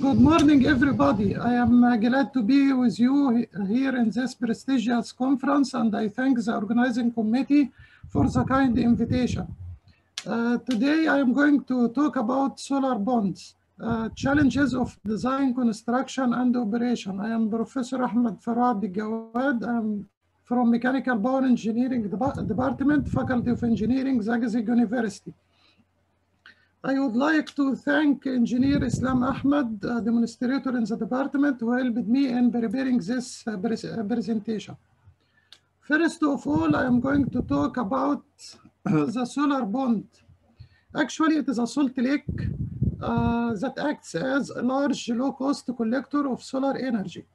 Good morning, everybody. I am uh, glad to be with you here in this prestigious conference, and I thank the organizing committee for the kind invitation. Uh, today, I am going to talk about solar bonds, uh, challenges of design, construction, and operation. I am Professor Ahmed Farad Gawad. I'm from Mechanical Power Engineering Dep- Department, Faculty of Engineering, Zagazig University. I would like to thank Engineer Islam Ahmed, uh, demonstrator in the department, who helped me in preparing this uh, uh, presentation. First of all, I am going to talk about the solar bond. Actually, it is a salt lake uh, that acts as a large low-cost collector of solar energy.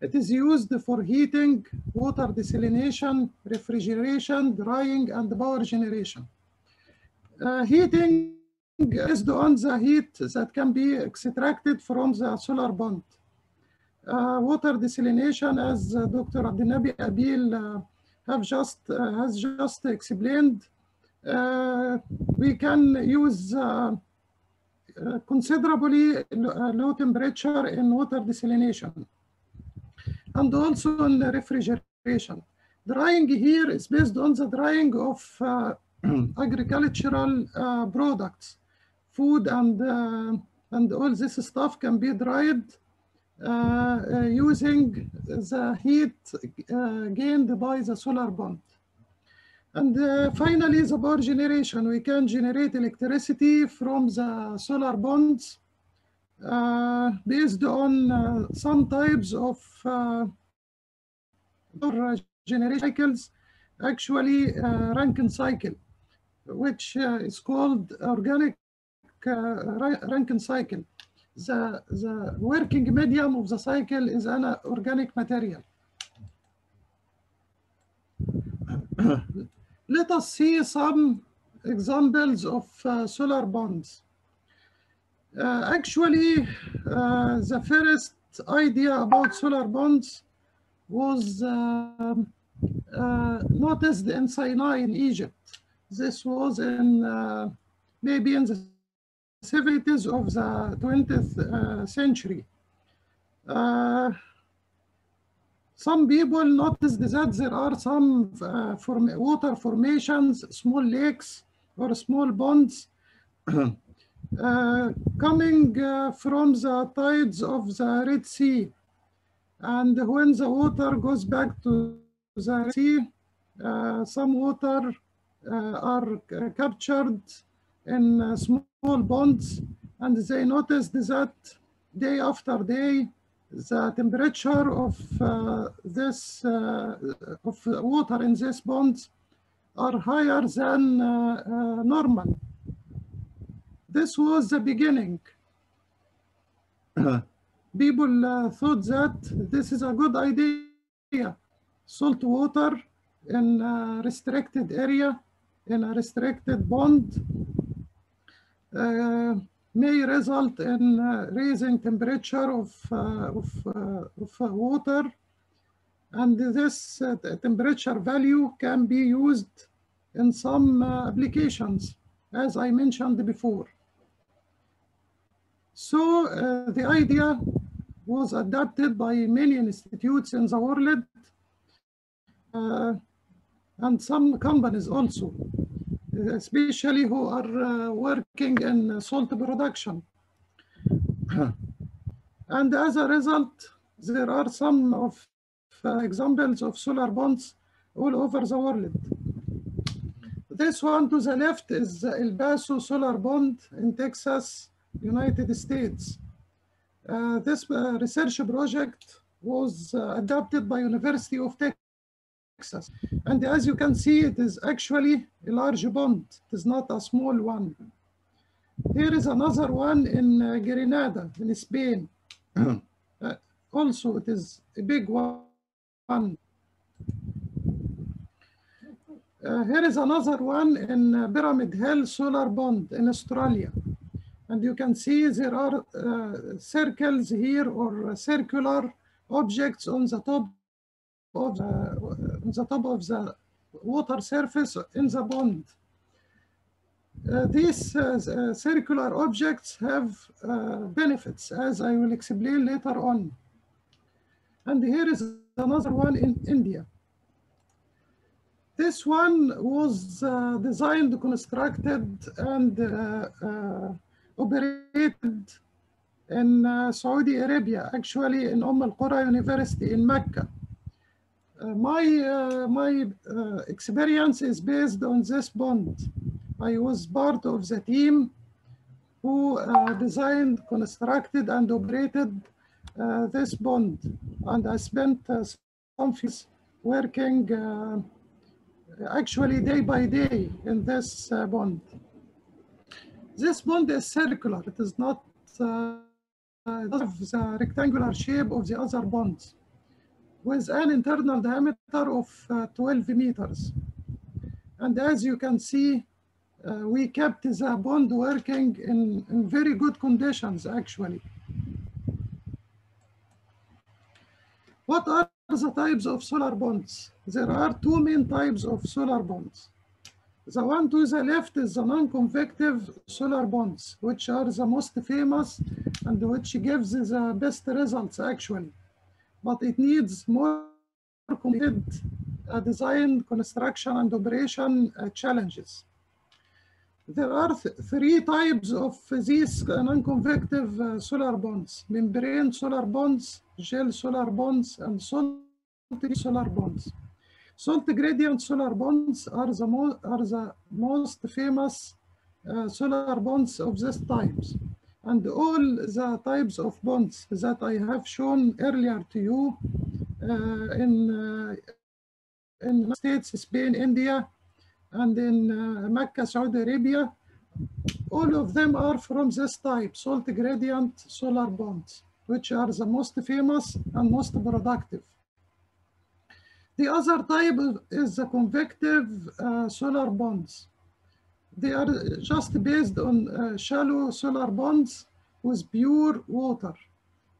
It is used for heating, water desalination, refrigeration, drying, and power generation. Uh, heating based on the heat that can be extracted from the solar bond. Uh, water desalination, as uh, Dr. Abdinabi Abil uh, have just uh, has just explained, uh, we can use uh, considerably low temperature in water desalination and also in refrigeration. Drying here is based on the drying of agricultural products, food and uh, and all this stuff can be dried uh, uh, using the heat gained by the solar bond. And uh, finally, the power generation. We can generate electricity from the solar bonds uh, based on uh, some types of uh, generation cycles, actually Rankine cycle, which is called organic Ra- Rankine cycle. The, the working medium of the cycle is an organic material. Let us see some examples of uh, solar bonds. Uh, actually, uh, the first idea about solar bonds was um, uh, noticed in Sinai in Egypt. This was in uh, maybe in the 70s of the 20th uh, century. Uh, some people noticed that there are some uh, form- water formations, small lakes or small ponds coming from the tides of the Red Sea. And when the water goes back to the Sea, uh, some water uh, are captured in uh, small ponds, and they noticed that day after day, the temperature of uh, this uh, of water in these ponds are higher than uh, uh, normal. This was the beginning. People uh, thought that this is a good idea. Salt water in a restricted area, in a restricted pond, may result in uh, raising temperature of, uh, of, uh, of uh, water. And this uh, temperature value can be used in some uh, applications, as I mentioned before. So uh, the idea was adapted by many institutes in the world uh, and some companies also, especially who are uh, working in salt production. and as a result, there are some of uh, examples of solar bonds all over the world. This one to the left is the El Paso Solar Bond in Texas, United States. Uh, this uh, research project was uh, adapted by University of And as you can see, it is actually a large bond. It is not a small one. Here is another one in uh, in Spain. Uh, also, it is a big one. Uh, here is another one in uh, Pyramid Hill Solar Bond in Australia. And you can see there are uh, circles here or circular objects on the top of on the top of the water surface in the pond. Uh, these uh, circular objects have benefits, as I will explain later on. And here is another one in India. This one was uh, designed, constructed, and uh, uh, operated in Saudi Arabia, actually in Umm al-Qura University in Mecca. My my experience is based on this bond. I was part of the team who designed, constructed, and operated uh, this bond. And I spent uh, some years working uh, actually day by day in this bond. This bond is circular. It is not of the rectangular shape of the other bonds with an internal diameter of 12 meters. And as you can see, uh, we kept the bond working in, in very good conditions, actually. What are the types of solar bonds? There are two main types of solar bonds. The one to the left is the non-convective solar bonds, which are the most famous and which gives the best results actually. But it needs more complicated uh, design, construction, and operation uh, challenges. There are th three types of these non-convective uh, solar bonds, membrane solar bonds, gel solar bonds, and salt solar bonds. Salt gradient solar bonds are the, mo are the most famous uh, solar bonds of this types. And all the types of bonds that I have shown earlier to you uh, in, uh, in States, Spain, India, and in uh, Mecca, Saudi Arabia, all of them are from this type, salt gradient solar bonds, which are the most famous and most productive. The other type is the convective uh, solar bonds. They are just based on uh, shallow solar bonds with pure water.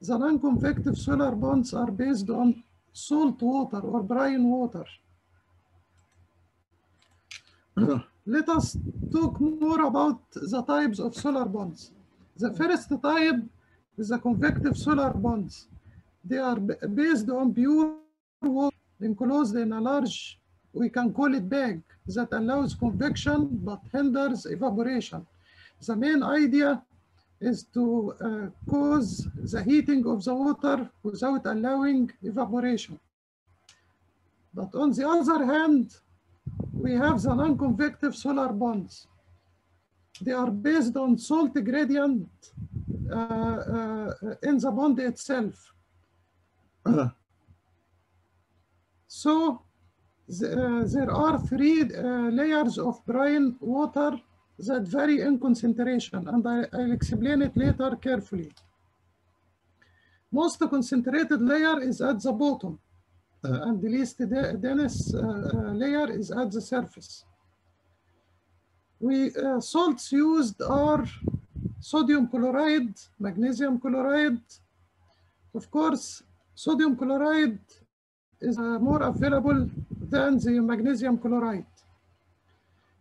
The non-convective solar bonds are based on salt water or brine water. Let us talk more about the types of solar bonds. The first type is the convective solar bonds. They are based on pure water enclosed in a large, we can call it bag, that allows convection but hinders evaporation. The main idea is to uh, cause the heating of the water without allowing evaporation. But on the other hand, we have the non-convective solar bonds. They are based on salt gradient uh, uh, in the bond itself. So there are three layers of brine water that vary in concentration, and I, will explain it later carefully. Most concentrated layer is at the bottom, uh, and the least dense uh, uh, layer is at the surface. We salts used are sodium chloride, magnesium chloride. Of course, sodium chloride is more available than the magnesium chloride.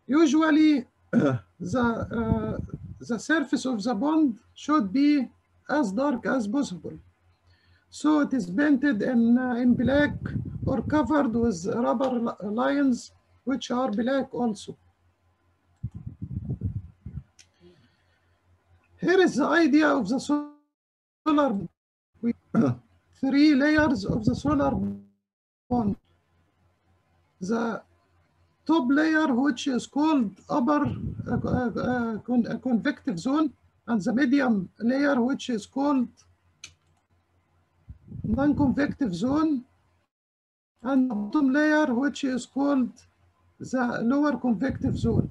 Usually, the, uh, the surface of the bond should be as dark as possible. So it is painted in, uh, in black or covered with rubber lines, which are black also. Here is the idea of the solar three layers of the solar bond. The top layer, which is called upper uh, uh, con convective zone, and the medium layer, which is called non-convective zone, and the bottom layer, which is called the lower convective zone.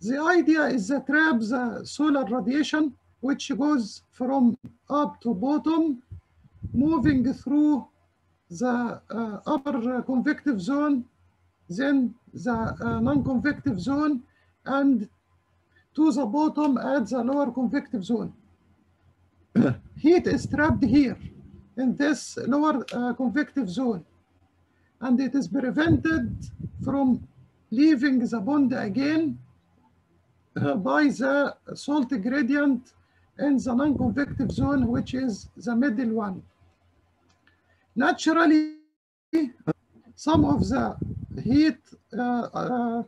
The idea is to trap the solar radiation, which goes from up to bottom, moving through the uh, upper convective zone, then the uh, non-convective zone, and to the bottom at the lower convective zone. Heat is trapped here in this lower uh, convective zone, and it is prevented from leaving the bond again uh, by the salt gradient in the non-convective zone, which is the middle one. Naturally, some of the heat uh, uh,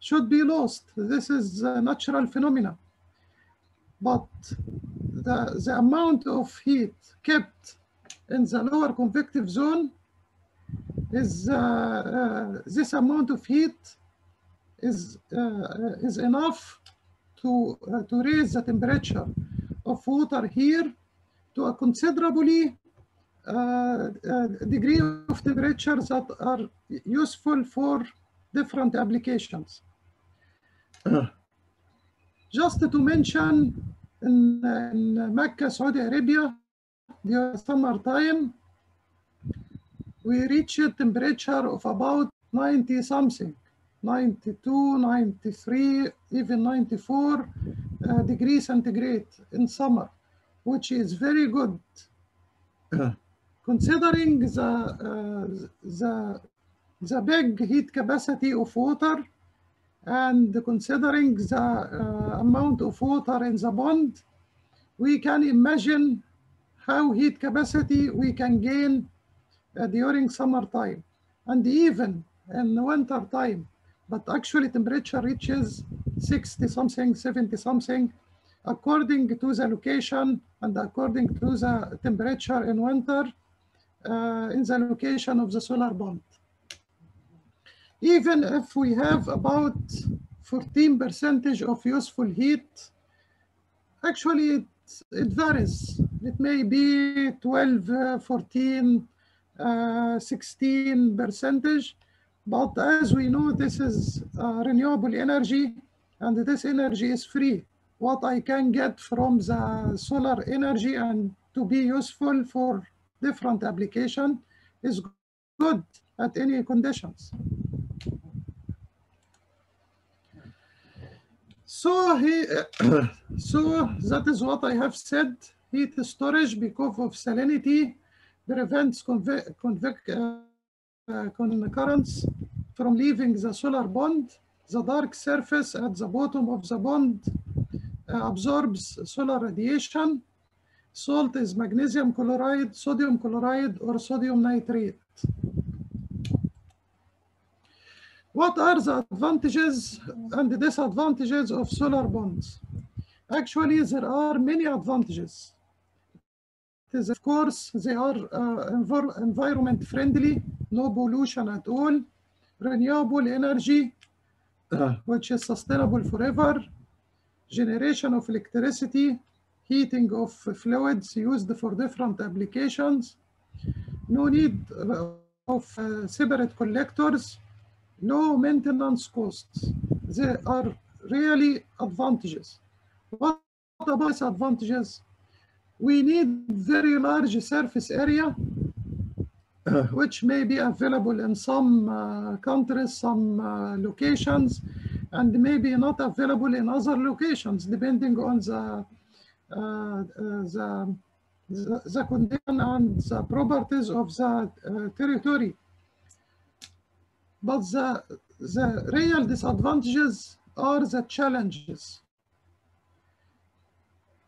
should be lost. This is a natural phenomena. But the, the amount of heat kept in the lower convective zone is uh, uh, this amount of heat is uh, is enough to uh, to raise the temperature of water here to a considerably uh, uh, Uh, uh, degree of temperature that are useful for different applications. Uh-huh. Just to mention, in, in Mecca, Saudi Arabia, during summer time, we reach a temperature of about 90 something, 92, 93, even 94 uh, degrees centigrade in summer, which is very good. Uh-huh. Considering the, uh, the, the big heat capacity of water and considering the uh, amount of water in the pond, we can imagine how heat capacity we can gain uh, during summer time and even in winter time. But actually temperature reaches 60 something, 70 something, according to the location and according to the temperature in winter in the location of the solar bond. Even if we have about 14 percentage of useful heat, actually it, it varies. It may be 12, uh, 14, uh, 16 percentage, but as we know, this is uh, renewable energy and this energy is free. What I can get from the solar energy and to be useful for different application is good at any conditions. So he, so that is what I have said. Heat storage because of salinity prevents conve convec uh, concurrents from leaving the solar bond. The dark surface at the bottom of the bond uh, absorbs solar radiation. Salt is magnesium chloride, sodium chloride, or sodium nitrate. What are the advantages and disadvantages of solar bonds? Actually, there are many advantages. Is, of course, they are uh, envir environment friendly, no pollution at all, renewable energy, uh, which is sustainable forever, generation of electricity, heating of fluids used for different applications, no need uh, of separate collectors, no maintenance costs. They are really advantages. What about disadvantages? We need very large surface area, which may be available in some uh, countries, some uh, locations, and maybe not available in other locations, depending on the, uh, the, the, condition and the properties of the uh, territory. But the, the real disadvantages are the challenges.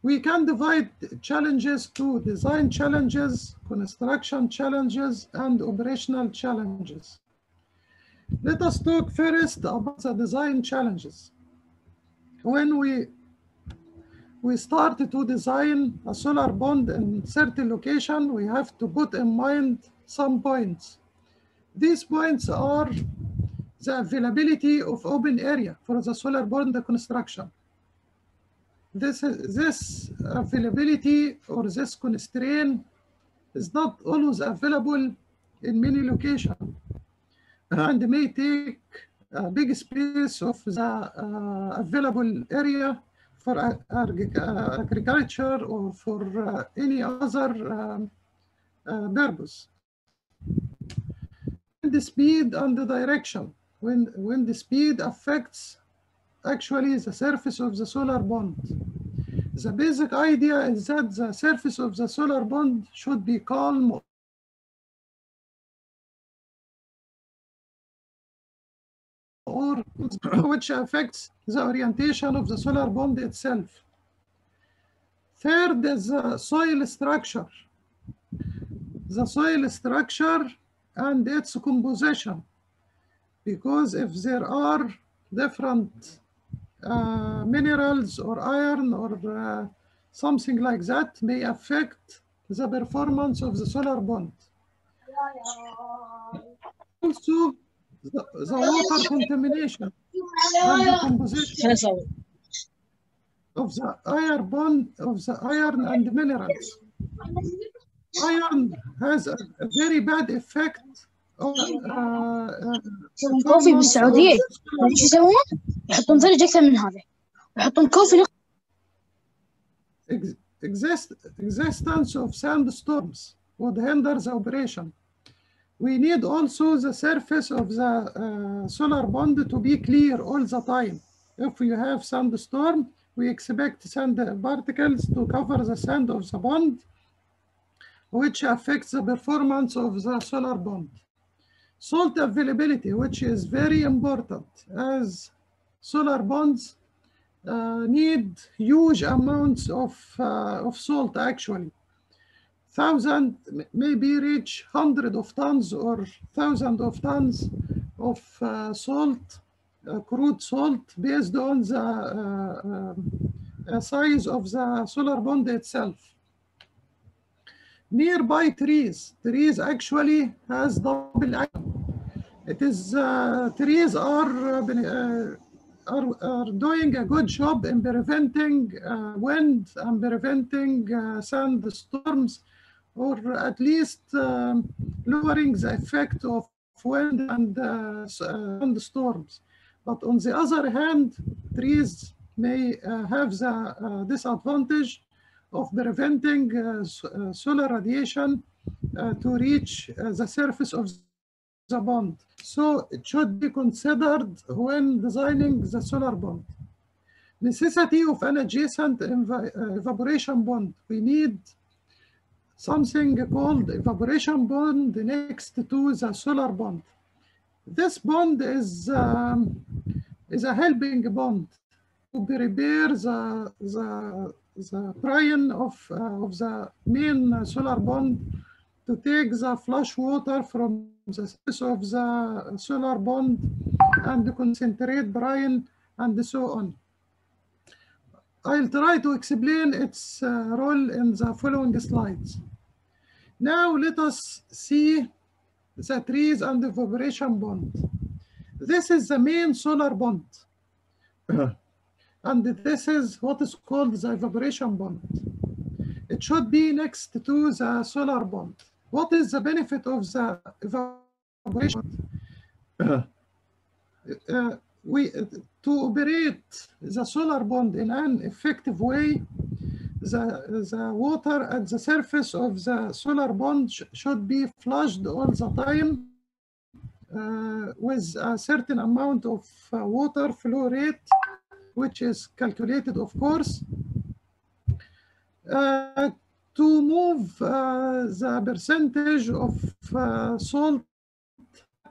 We can divide challenges to design challenges, construction challenges, and operational challenges. Let us talk first about the design challenges. When we, we start to design a solar bond in certain location, we have to put in mind some points. These points are the availability of open area for the solar bond construction. This, this availability or this constraint is not always available in many locations and may take a big space of the uh, available area for uh, agriculture or for uh, any other um, purpose. The speed and the direction. When, when the speed affects actually the surface of the solar bond. The basic idea is that the surface of the solar bond should be calm or which affects the orientation of the solar bond itself. Third is the soil structure. The soil structure and its composition. Because if there are different uh, minerals or iron or uh, something like that may affect the performance of the solar bond. Also, the, the water contamination and the composition of the iron bond of the iron and minerals. Iron has a, a very bad effect on uh, uh, كوفي بالسعودية ايش يسوون؟ يحطون ثلج أكثر من هذا يحطون كوفي ex- exist, existence of sandstorms would hinder the operation. We need also the surface of the uh, solar bond to be clear all the time. If you have sandstorm, we expect sand particles to cover the sand of the bond, which affects the performance of the solar bond. Salt availability, which is very important as solar bonds uh, need huge amounts of, uh, of salt actually. Thousand, maybe reach hundred of tons or thousand of tons of uh, salt, uh, crude salt based on the uh, um, uh, size of the solar bond itself. Nearby trees, trees actually has double action. It is, uh, trees are, uh, are, are doing a good job in preventing uh, wind and preventing uh, sandstorms, or at least um, lowering the effect of wind and uh, uh. But on the other hand, trees may uh, have the uh, disadvantage of preventing uh, uh, solar radiation uh, to reach uh, the surface of the bond. So it should be considered when designing the solar bond. Necessity of an adjacent uh, evaporation bond. We need something called evaporation bond the next to the solar bond. This bond is, um, is a helping bond to prepare the, the, the brine of, uh, of the main solar bond to take the flush water from the surface of the solar bond and to concentrate brine and so on. I'll try to explain its uh, role in the following slides. Now let us see the trees and the evaporation bond. This is the main solar bond. and this is what is called the evaporation bond. It should be next to the solar bond. What is the benefit of the evaporation? bond? Uh, we, to operate the solar bond in an effective way, the, the water at the surface of the solar bond sh- should be flushed all the time uh, with a certain amount of uh, water flow rate, which is calculated, of course, uh, to move uh, the percentage of uh, salt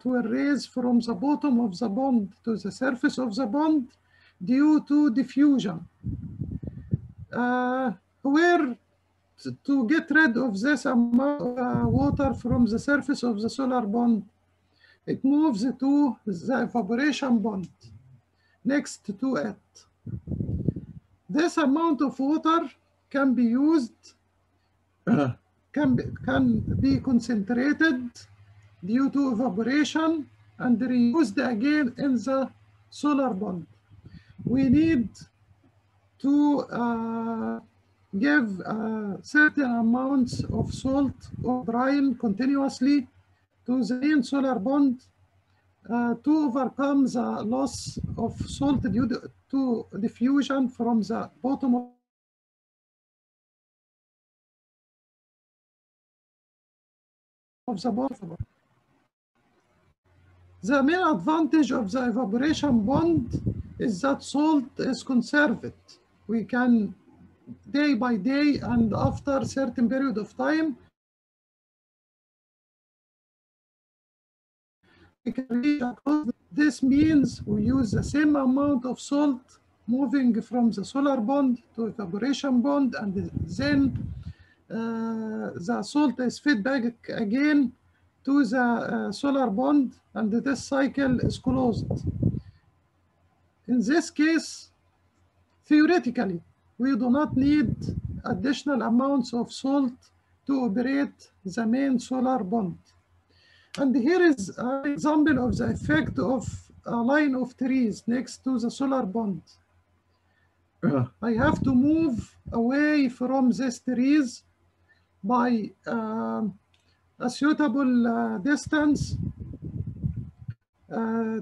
that will raise from the bottom of the bond to the surface of the bond due to diffusion. Uh, where to get rid of this amount of uh, water from the surface of the solar bond, it moves to the evaporation bond next to it. This amount of water can be used, can be, can be concentrated due to evaporation and reused again in the solar bond. We need to uh, give uh, certain amounts of salt or brine continuously to the main solar bond uh, to overcome the loss of salt due to- diffusion from the bottom of of the bottom. The main advantage of the evaporation bond is that salt is conserved. We can day by day and after a certain period of time This means we use the same amount of salt moving from the solar bond to evaporation bond and then uh, the salt is fed back again to the solar bond and this cycle is closed. In this case, theoretically, we do not need additional amounts of salt to operate the main solar bond. And here is an example of the effect of a line of trees next to the solar bond. I have to move away from these trees by uh, a suitable uh, distance, uh,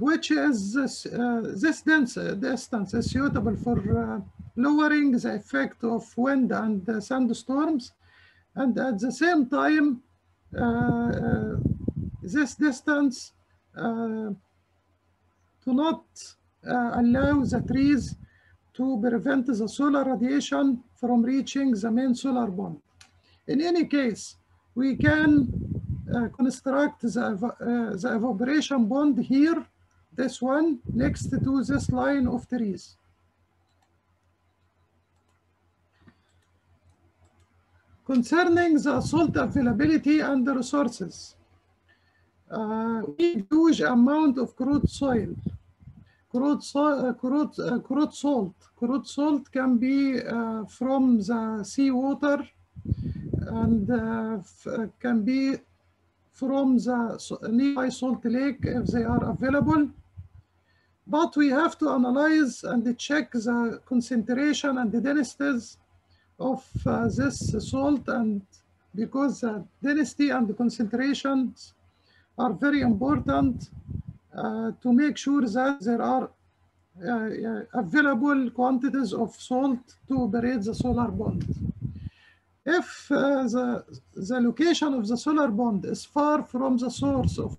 which is uh, uh, this, this dense uh, distance is suitable for lowering the effect of wind and sandstorms. And at the same time, this distance to not allow the trees to prevent the solar radiation from reaching the main solar bond. In any case, we can uh, construct the, uh, the evaporation bond here, this one, next to this line of trees. Concerning the salt availability and the resources, uh, huge amount of crude soil crude, so, uh, crude, uh, crude salt. Crude salt can be uh, from the seawater and can be from the nearby salt lake if they are available. But we have to analyze and check the concentration and the densities of uh, this salt and because the density and the concentrations are very important uh, to make sure that there are uh, available quantities of salt to operate the solar bond. If uh, the, the location of the solar bond is far from the source of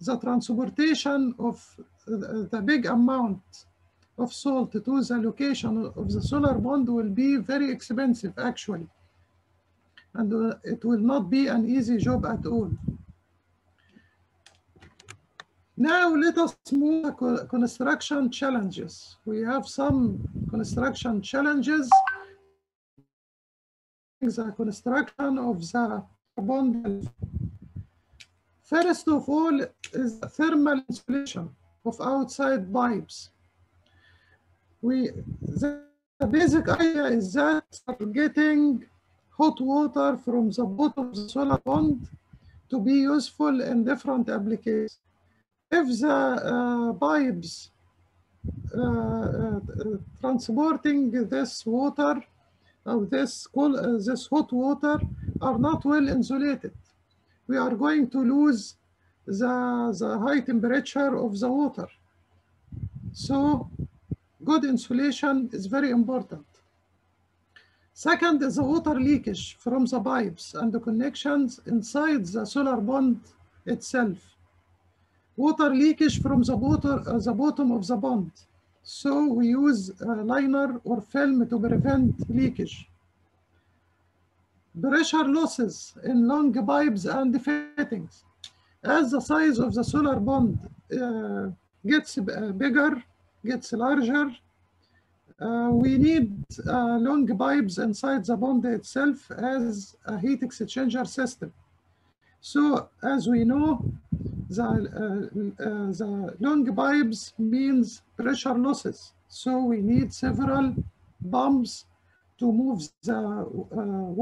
the transportation of the, the big amount of salt to the location of the solar bond will be very expensive actually. And it will not be an easy job at all. Now let us move to construction challenges. We have some construction challenges. The construction of the bond. First of all is thermal insulation of outside pipes. We, the, the basic idea is that getting hot water from the bottom of the solar pond to be useful in different applications if the uh, pipes uh, uh, transporting this water or this, cool, this hot water are not well insulated, we are going to lose the, the high temperature of the water. So good insulation is very important. Second is the water leakage from the pipes and the connections inside the solar bond itself water leakage from the, water, uh, the bottom of the pond. So we use a liner or film to prevent leakage. Pressure losses in long pipes and fittings. As the size of the solar bond uh, gets bigger, gets larger, uh, we need uh, long pipes inside the bond itself as a heat exchanger system. So as we know, the, uh, uh, the long pipes means pressure losses. So we need several pumps to move the uh,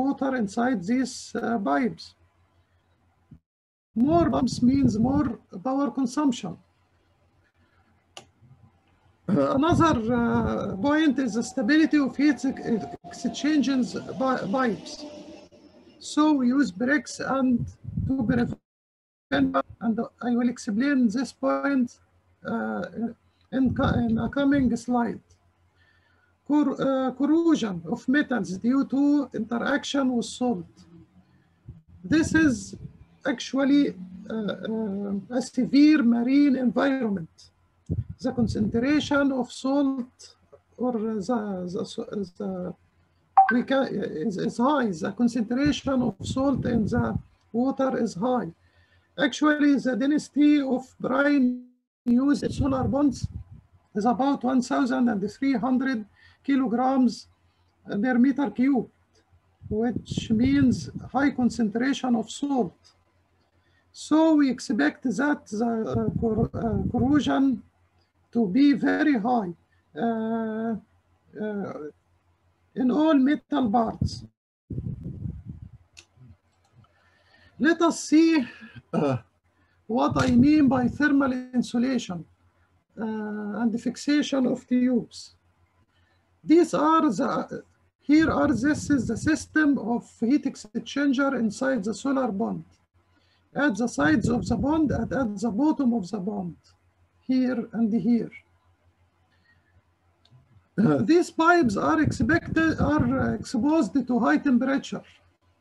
water inside these pipes. More pumps means more power consumption. Another uh, point is the stability of heat exchangers pipes. So we use bricks and to prevent and I will explain this point uh, in, in, a coming slide. Cor uh, corrosion of metals due to interaction with salt. This is actually uh, a severe marine environment. The concentration of salt or the, the, the we can, is, is high. The concentration of salt in the water is high Actually, the density of brine used solar bonds is about 1,300 kilograms per meter cubed, which means high concentration of salt. So we expect that the uh, cor uh, corrosion to be very high uh, in all metal parts. Let us see what I mean by thermal insulation and the fixation of tubes. These are the, here are, this is the system of heat exchanger inside the solar bond at the sides of the bond and at the bottom of the bond, here and here. Uh, these pipes are expected are exposed to high temperature,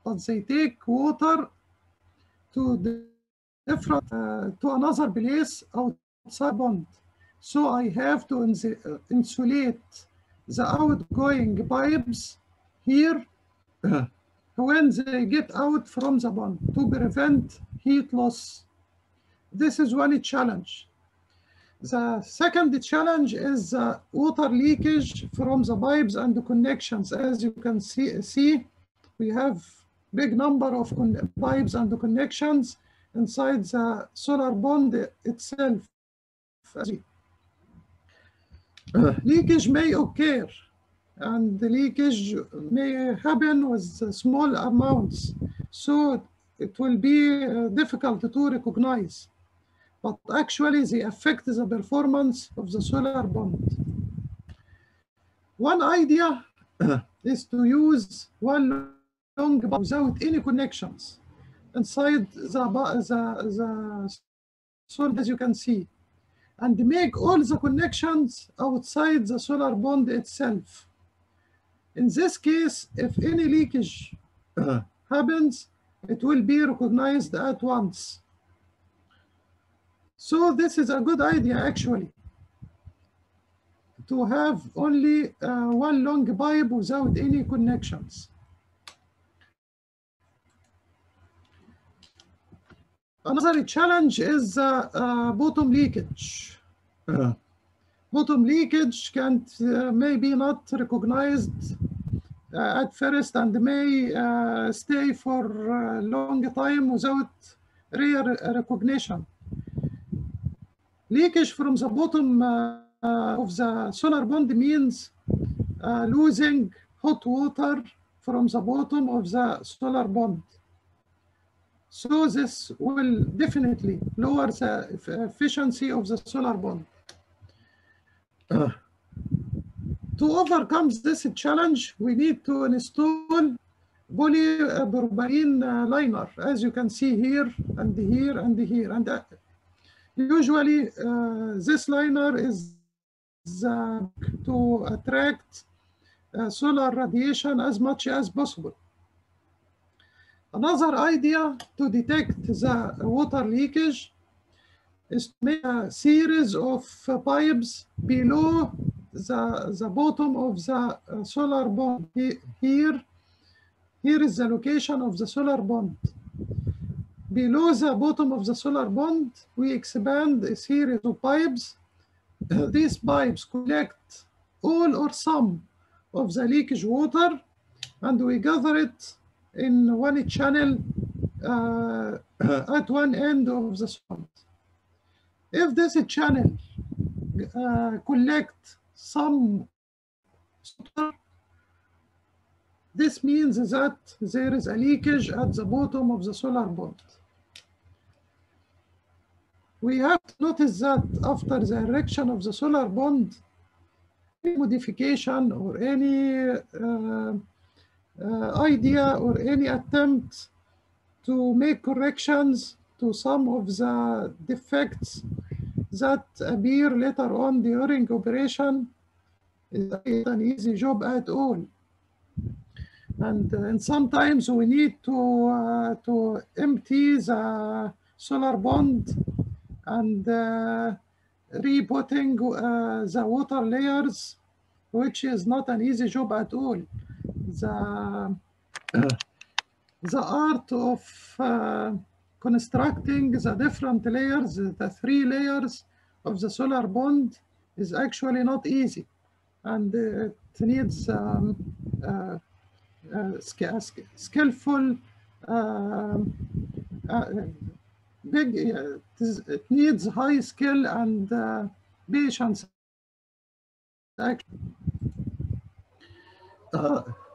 but they take water to the different uh, to another place outside bond. So I have to ins insulate the outgoing pipes here when they get out from the bond to prevent heat loss. This is one challenge. The second challenge is uh, water leakage from the pipes and the connections. As you can see, see we have big number of pipes and the connections inside the solar bond itself. Uh, leakage may occur and the leakage may happen with small amounts. So it will be uh, difficult to recognize. But actually they affect the performance of the solar bond. One idea is to use one long without any connections inside the, the, the solar as you can see and make all the connections outside the solar bond itself. In this case, if any leakage happens, it will be recognized at once. So this is a good idea actually, to have only uh, one long pipe without any connections. Another challenge is uh, uh, bottom leakage. Bottom leakage can uh, maybe not recognized at first and may uh, stay for a long time without real recognition. Leakage from the bottom of the solar bond means losing hot water from the bottom of the solar bond. So this will definitely lower the efficiency of the solar bond. Uh, to overcome this challenge, we need to install polypropylene uh, liner, as you can see here and here and here. And uh, usually uh, this liner is to attract solar radiation as much as possible. Another idea to detect the water leakage is to make a series of uh, pipes below the, the bottom of the uh, solar bond. Here, here is the location of the solar bond. Below the bottom of the solar bond, we expand a series of pipes. These pipes collect all or some of the leakage water and we gather it in one channel uh, at one end of the swamp. If this channel uh, collect some this means that there is a leakage at the bottom of the solar bond. We have to notice that after the erection of the solar bond, any modification or any uh, uh, idea or any attempt to make corrections to some of the defects that appear later on during operation is an easy job at all. And, uh, and sometimes we need to, uh, to empty the solar bond and uh, reputting uh, the water layers, which is not an easy job at all the, the art of uh, constructing the different layers, the three layers of the solar bond is actually not easy. And it needs um, uh, uh, sk skillful, uh, big, it needs high skill and patience.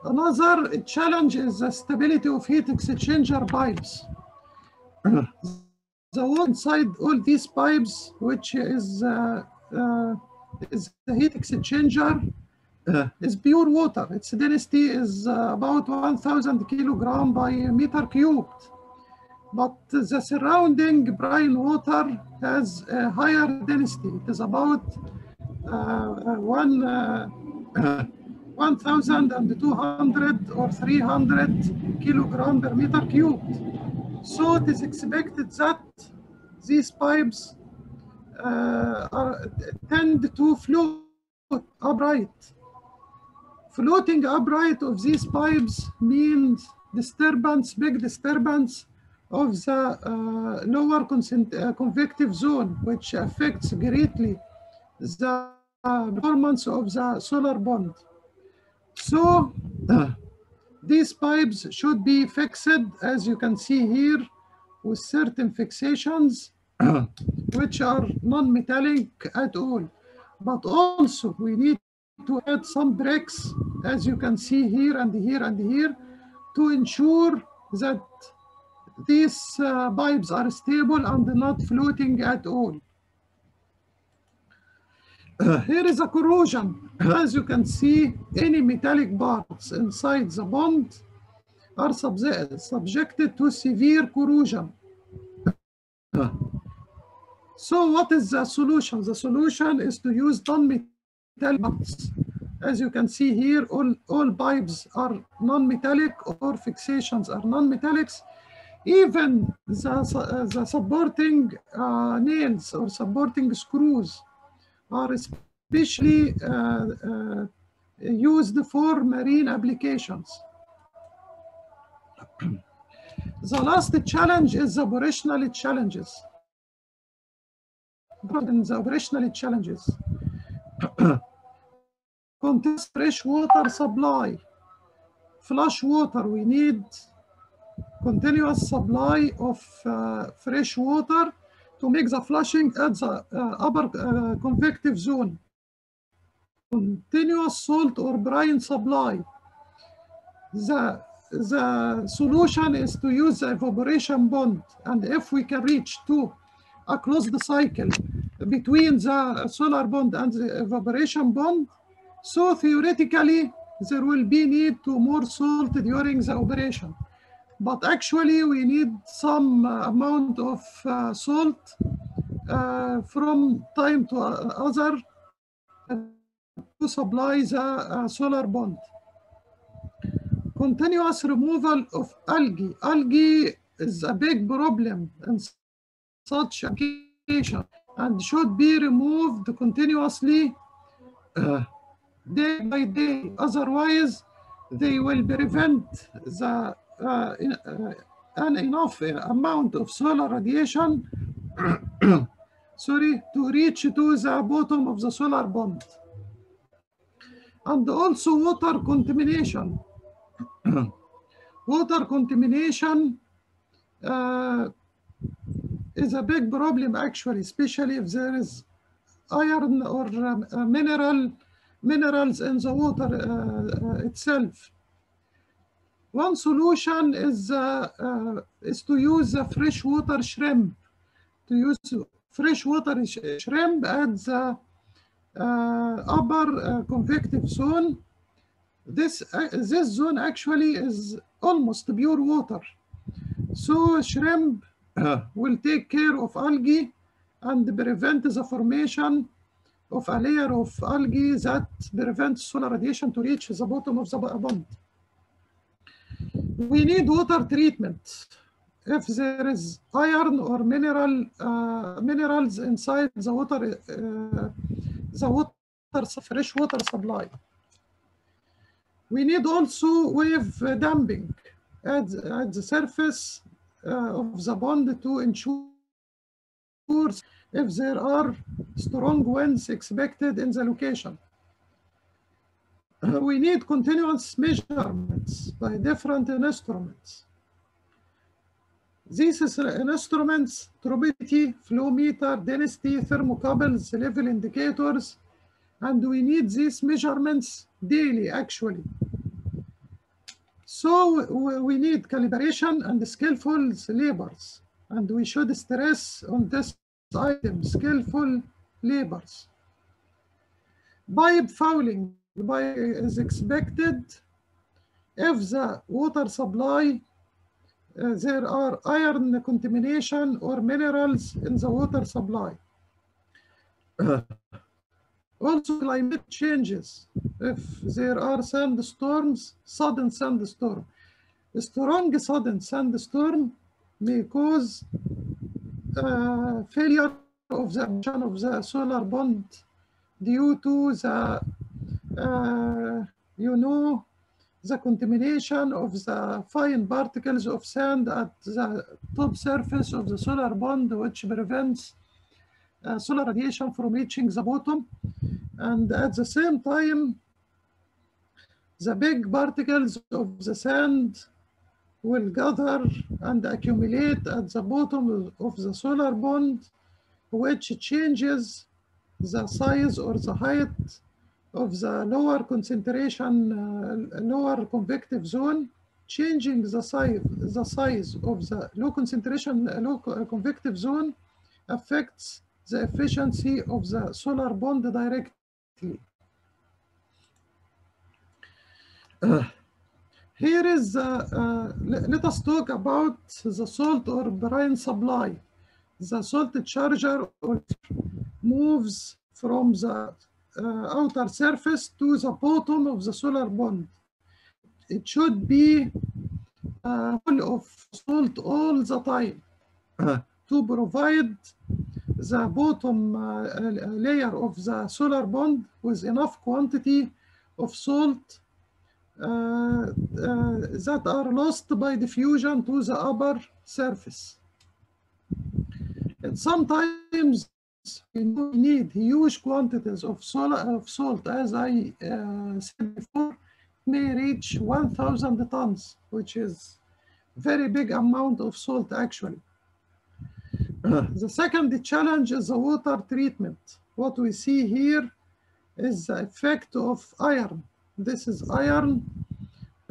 Another challenge is the stability of heat exchanger pipes. the wall inside all these pipes, which is, uh, uh, is the heat exchanger, uh, is pure water. Its density is about 1,000 kilogram by meter cubed. But the surrounding brine water has a higher density. It is about one 1,200 or 300 kilogram per meter cubed. So it is expected that these pipes uh, are, tend to float upright. Floating upright of these pipes means disturbance, big disturbance of the uh, lower uh, convective zone, which affects greatly the performance of the solar bond. So these pipes should be fixed, as you can see here, with certain fixations, which are non-metallic at all. But also we need to add some bricks, as you can see here and here and here, to ensure that these uh, pipes are stable and not floating at all. Uh, here is a corrosion. As you can see, any metallic parts inside the bond are sub subjected to severe corrosion. So what is the solution? The solution is to use non-metallic. As you can see here, all, all pipes are non-metallic or fixations are non-metallics. Even the, the supporting uh, nails or supporting screws are especially uh, uh, used for marine applications. the last challenge is operational challenges. The operational challenges. Contains fresh water supply. Flush water, we need continuous supply of uh, fresh water to make the flushing at the uh, upper uh, convective zone. Continuous salt or brine supply. The, the solution is to use the evaporation bond. And if we can reach to a closed cycle between the solar bond and the evaporation bond, so theoretically, there will be need to more salt during the operation but actually we need some uh, amount of uh, salt uh, from time to other to supply the solar bond. Continuous removal of algae. Algae is a big problem in such application and should be removed continuously day by day. Otherwise, they will prevent the uh, in, uh, an enough amount of solar radiation sorry to reach to the bottom of the solar bond. And also water contamination. Water contamination uh, is a big problem actually especially if there is iron or uh, mineral minerals in the water uh, itself one solution is, uh, uh, is to use the freshwater shrimp, to use freshwater sh shrimp at the uh, upper convective zone. This, this zone actually is almost pure water. So shrimp will take care of algae and prevent the formation of a layer of algae that prevents solar radiation to reach the bottom of the bond we need water treatment. If there is iron or mineral uh, minerals inside the water, uh, the water fresh water supply. We need also wave damping at, at the surface uh, of the bond to ensure if there are strong winds expected in the location. Uh, we need continuous measurements by different instruments. These is- instruments, turbidity, flow meter, density, thermocouples, level indicators, and we need these measurements daily actually. So we- we need calibration and skillful labors, and we should stress on this item, skillful labors. Pipe fouling by, is expected if the water supply uh, there are iron contamination or minerals in the water supply. Also, climate changes. If there are sandstorms, sudden sandstorm, a strong sudden sandstorm may cause uh, failure of the action of the solar bond due to the, you know, the contamination of the fine particles of sand at the top surface of the solar bond, which prevents uh, solar radiation from reaching the bottom. And at the same time, the big particles of the sand will gather and accumulate at the bottom of the solar bond, which changes the size or the height of the lower concentration, uh, lower convective zone, changing the size, the size of the low concentration, uh, low convective zone affects the efficiency of the solar bond directly. Uh, here is, uh, uh, let us talk about the salt or brine supply. The salt charger moves from the uh, outer surface to the bottom of the solar bond. It should be uh, full of salt all the time to provide the bottom uh, layer of the solar bond with enough quantity of salt uh, uh, that are lost by diffusion to the upper surface. And sometimes we need huge quantities of, solar, of salt, as I uh, said before, may reach 1,000 tons, which is very big amount of salt actually. the second challenge is the water treatment. What we see here is the effect of iron. This is iron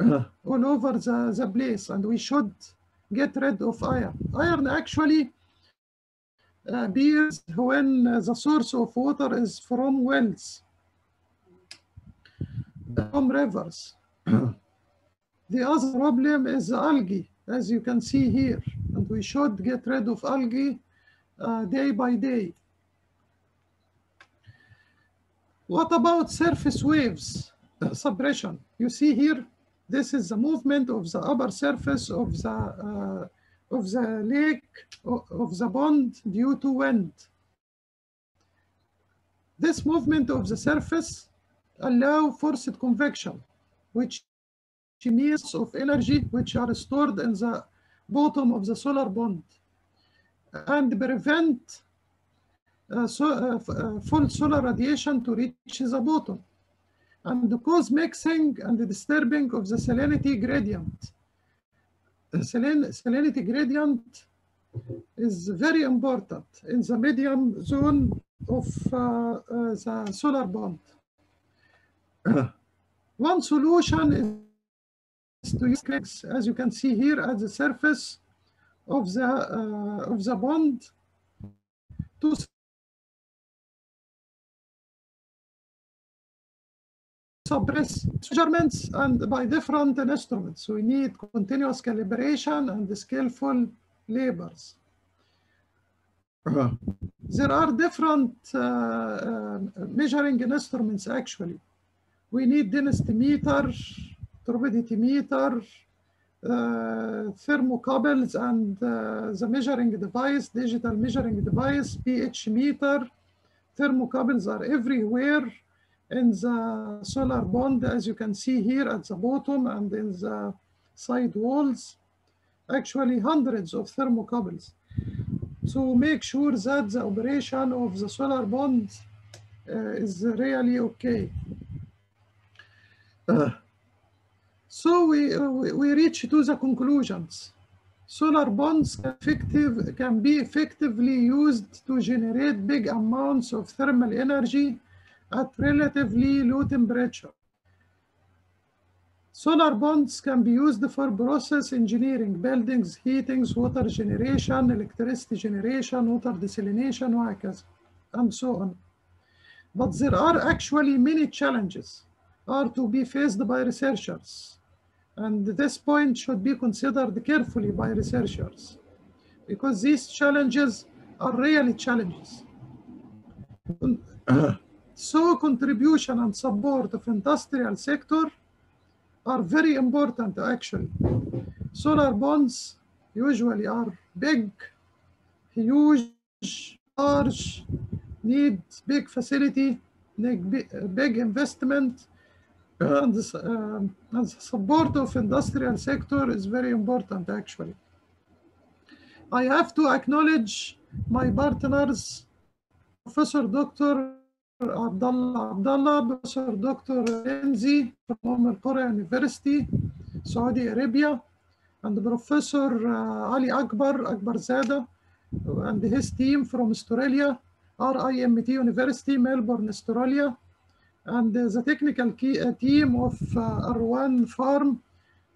all over the, the place, and we should get rid of iron. Iron actually appears when uh, the source of water is from wells, from rivers. the other problem is algae, as you can see here, and we should get rid of algae uh, day by day. What about surface waves uh, suppression? You see here, this is the movement of the upper surface of the uh, of the lake of the pond due to wind. This movement of the surface allow forced convection, which means of energy which are stored in the bottom of the solar bond and prevent uh, so, uh, uh, full solar radiation to reach the bottom and cause mixing and disturbing of the salinity gradient. Salinity gradient is very important in the medium zone of uh, uh, the solar bond. One solution is to use cracks, as you can see here at the surface of the uh, of the bond to suppress measurements and by different instruments. We need continuous calibration and skillful labors. There are different uh, uh, measuring instruments actually. We need density meter, turbidity meter, uh, thermocouples and uh, the measuring device, digital measuring device, pH meter. Thermocouples are everywhere in the solar bond, as you can see here at the bottom and in the side walls. actually hundreds of thermocouples. to make sure that the operation of the solar bonds uh, is really okay. Uh, so we, uh, we, we reach to the conclusions. Solar bonds effective, can be effectively used to generate big amounts of thermal energy at relatively low temperature. Solar bonds can be used for process engineering, buildings, heatings, water generation, electricity generation, water desalination, وهكذا, and so on. But there are actually many challenges are to be faced by researchers. And this point should be considered carefully by researchers because these challenges are really challenges. so contribution and support of industrial sector are very important actually. Solar bonds usually are big, huge, large, need big facility, need big investment, and, um, and support of industrial sector is very important actually. I have to acknowledge my partners, Professor Dr. Abdullah Abdullah, Professor Dr. Enzi from Al Qura University, Saudi Arabia, and Professor uh, Ali Akbar, Akbar Zada, and his team from Australia, RIMT University, Melbourne, Australia, and uh, the technical key, uh, team of uh, Arwan Farm.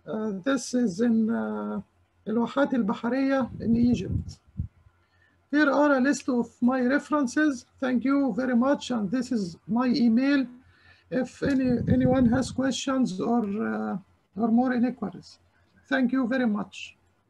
Uh, this is in uh, الواحات البحرية in Egypt. Here are a list of my references. Thank you very much. And this is my email. If any anyone has questions or, uh, or more inquiries. Thank you very much.